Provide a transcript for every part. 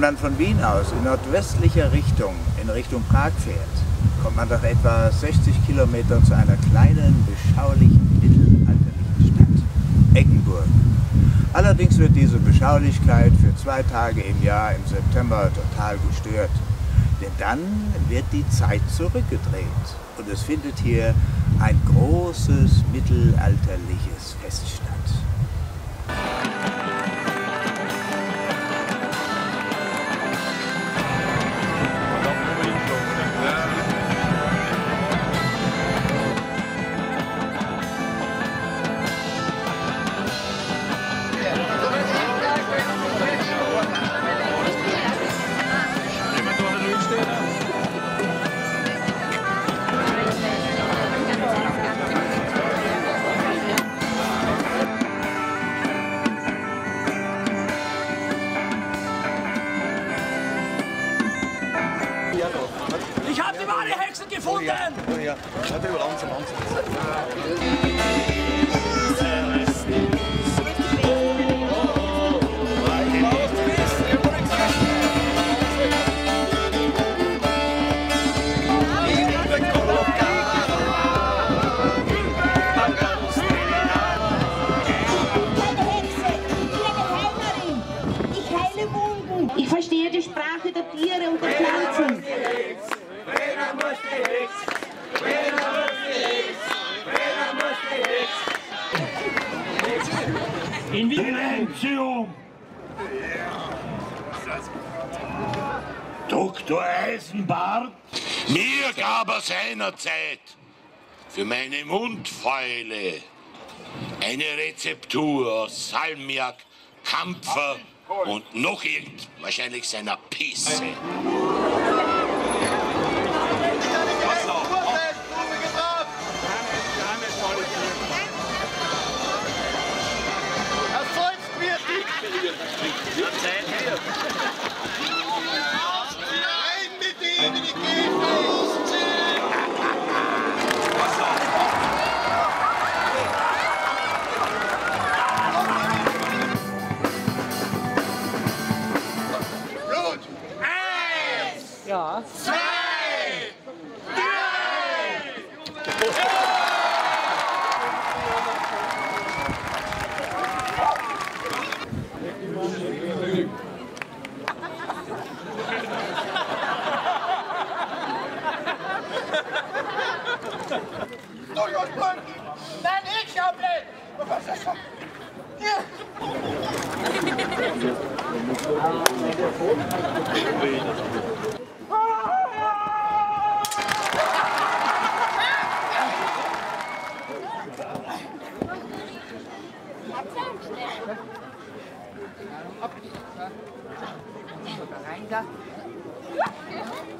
Wenn man von Wien aus in nordwestlicher Richtung in Richtung Prag fährt, kommt man nach etwa 60 Kilometern zu einer kleinen, beschaulichen, mittelalterlichen Stadt, Eggenburg. Allerdings wird diese Beschaulichkeit für zwei Tage im Jahr im September total gestört. Denn dann wird die Zeit zurückgedreht und es findet hier ein großes mittelalterliches Fest statt. Ich habe die wahre Hexe gefunden! Oh ja, warte, langsam, langsam. Silenzium! Dr. Eisenbart? Mir gab er seinerzeit für meine Mundfäule eine Rezeptur aus Salmiak, Kampfer und noch irgend, wahrscheinlich seiner Pisse. Doe je plankje. Ben ik jou blij. Wat is dat? Ja. Op. Op. Op. Op. Op.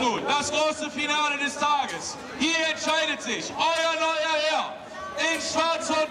nun, das große Finale des Tages. Hier entscheidet sich euer neuer Herr in Schwarz und.